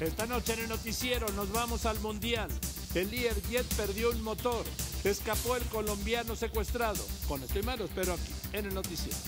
Esta noche en el noticiero nos vamos al Mundial. El Jet perdió un motor. Escapó el colombiano secuestrado. Con esto y más, pero aquí, en el noticiero.